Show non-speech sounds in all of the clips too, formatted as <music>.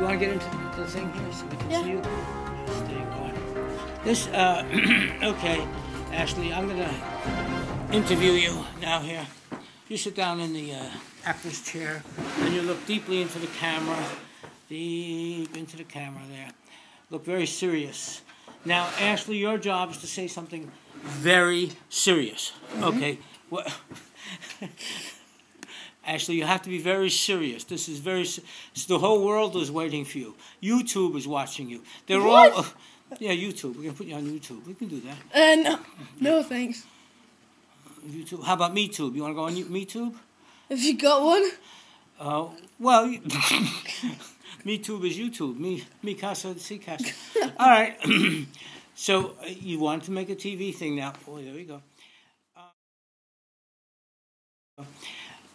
you wanna get into the thing here so we can see you? stay going. This, uh, <clears throat> okay, Ashley, I'm gonna interview you now here. You sit down in the uh, actor's chair and you look deeply into the camera, deep into the camera there. Look very serious. Now, Ashley, your job is to say something very serious. Okay. What? <laughs> Ashley, you have to be very serious. This is very. The whole world is waiting for you. YouTube is watching you. They're What? all. Yeah, YouTube. We're gonna put you on YouTube. We can do that. Uh, no, no thanks. YouTube. How about MeTube? You want to go on You- MeTube? Have you got one? Uh, well, you- <laughs> MeTube is YouTube. Me, me casa, si casa. <laughs> All right. <clears throat> so uh, you want to make a TV thing now? Boy, there we go.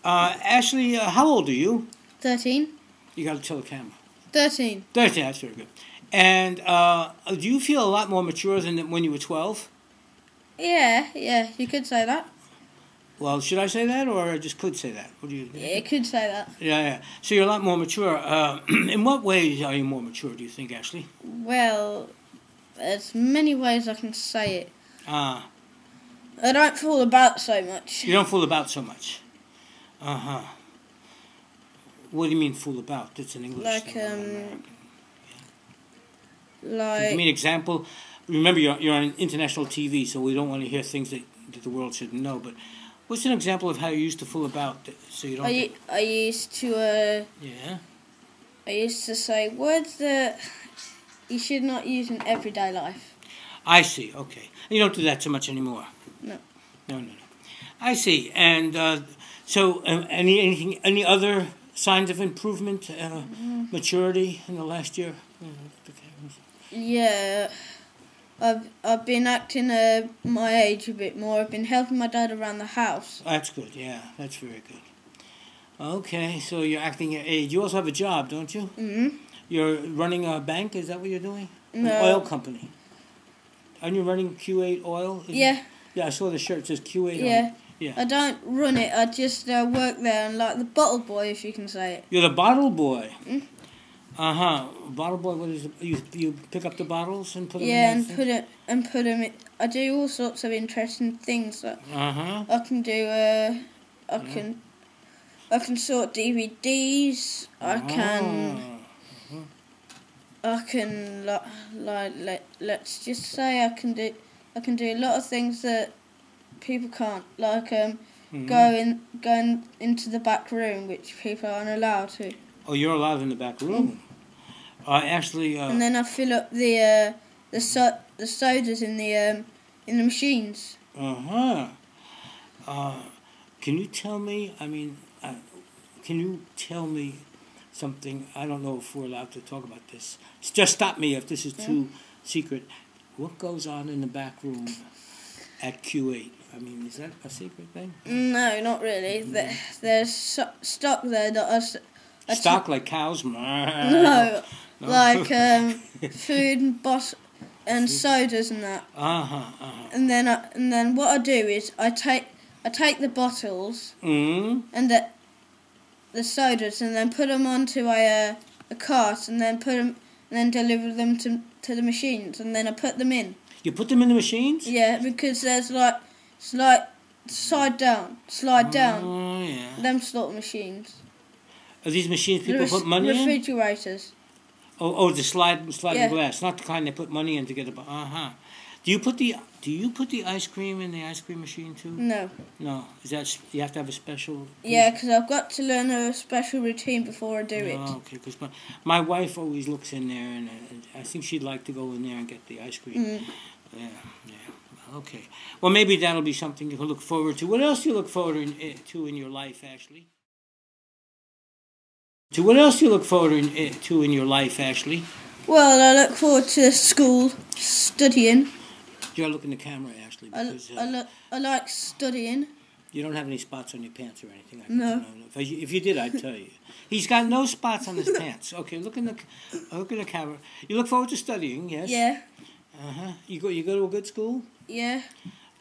Uh, Ashley, uh, how old are you? 13. You got to tell the camera. 13. 13, that's very good. And uh, do you feel a lot more mature than when you were 12? Yeah, yeah, you could say that. Well, should I say that, or I just could say that? What do you? Yeah, you could say that. Yeah, yeah. So you're a lot more mature. Uh, <clears throat> in what ways are you more mature? Do you think, Ashley? Well, there's many ways I can say it. Ah, I don't fool about so much. you don't fool about so much. Uh huh. What do you mean fool about? It's an English Like, thing. um, American. Give me an example. Remember, you're, you're on international TV, so we don't want to hear things that, that the world shouldn't know. But what's an example of how you used to fool about, so you don't? I, get- I used to, uh, yeah. I used to say words that you should not use in everyday life. I see. Okay, you don't do that so much anymore. No. No, no, no. I see. And uh, so, uh, any anything, any other signs of improvement, uh, maturity in the last year? Yeah, I've I've been acting uh, my age a bit more. I've been helping my dad around the house. That's good. Yeah, that's very good. Okay, so you're acting your age. You also have a job, don't you? Mm hmm You're running a bank. Is that what you're doing? An No. oil company. Aren't you running Q8 Oil? Isn't- Yeah, Yeah, I saw the shirt. It says Q8 on it. Yeah. I don't run it. I just uh, work there and like the bottle boy, if you can say it. You're the bottle boy. Mm. Uh huh. Bottle boy. What is it? You you pick up the bottles and put them Yeah, in and put it and put them. In, I do all sorts of interesting things. Like Uh huh. I can do. Uh, I can. I can sort DVDs. I can. Ah. I can like like let let's just say I can do. I can do a lot of things that people can't. Like um, Mhm. go in going into the back room, which people aren't allowed to. Oh, you're allowed in the back room. Uh, actually, uh, And then I fill up the uh, the so- the sodas in the um, in the machines. uh-huh. Uh Can you tell me? I mean, uh, can you tell me something? I don't know if we're allowed to talk about this. Just stop me if this is too secret. What goes on in the back room at Q8? I mean, is that a secret thing? No, not really. There, there's so- stock there that I, s- I t- Stock like cows? <laughs> no, No. like um, <laughs> food and bot and sodas and that. Uh huh. Uh huh. And then I, and then what I do is I take I take the bottles Mm. and the the sodas and then put them onto a uh, a cart and then put them and then deliver them to to the machines and then I put them in. You put them in the machines? Yeah, because there's like it's like slide down, slide down. Oh yeah. Them slot machines. Are these machines people res- put money in? refrigerators. Oh, oh, the slide, sliding Yeah. glass, not the kind they put money in to get a. Uh huh. Do you put the Do you put the ice cream in the ice cream machine too? No. No. Is that you have to have a special? Yeah, because I've got to learn a special routine before I do it. Oh, okay. Because my, my wife always looks in there, and uh, I think she'd like to go in there and get the ice cream. Mm. Yeah, yeah. Okay. Well, maybe that'll be something you can look forward to. What else do you look forward in, eh, to in your life, Ashley? To what else do you look forward in, eh, to in your life, Ashley? Well, I look forward to school, studying. You gotta look in the camera, Ashley, I, because uh, I, look, I like studying. you don't have any spots on your pants or anything. I No. If, I, if you did, I'd tell you. He's got no spots on his <laughs> pants. Okay, look in the look in the camera. You look forward to studying, yes? Yeah, Uh huh. You go you go to a good school. yeah,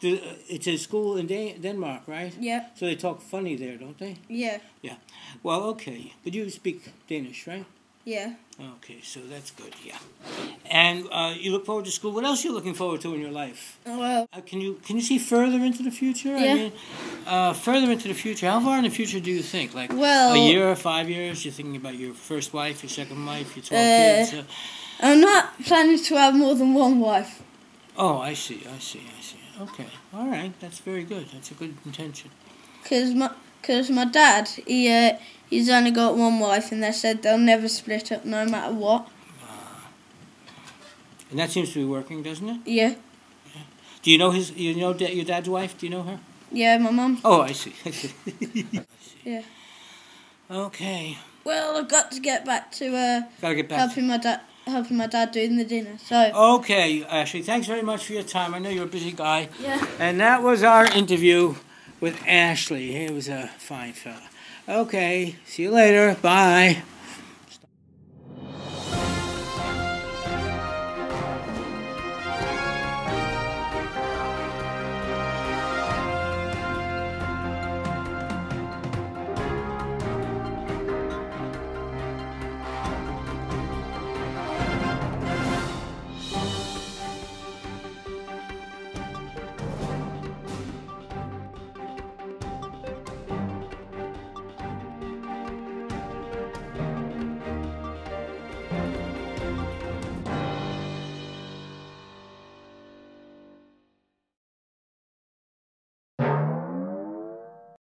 Do- uh, It's a school in Dan- Denmark, right? yeah, So they talk funny there, don't they? yeah. Yeah. Well, okay. But you speak Danish, right? Yeah. Okay, so that's good. Yeah. And uh, you look forward to school. What else are you looking forward to in your life? Well, Uh, can you can you see further into the future? Yeah. I mean, uh, further into the future. How far in the future do you think? Like Well- a year, five years? You're thinking about your first wife, your second wife, your twelve Uh, kids. I'm not planning to have more than one wife. oh, I see. I see. I see. Okay. All right. That's very good. That's a good intention. Cause my, cause my dad, he, uh, he's only got one wife, and they said they'll never split up no matter what. And that seems to be working, doesn't it? Yeah, Do you know his? You know da- your dad's wife? Do you know her? yeah, my mum. Oh, I see. <laughs> I see. Yeah. Okay. Well, I've got to get back to uh, Gotta get back. To- helping my dad, helping my dad doing the dinner. So okay, Ashley. Thanks very much for your time. I know you're a busy guy. yeah. And that was our interview with Ashley. He was a fine fella. Okay, see you later. Bye.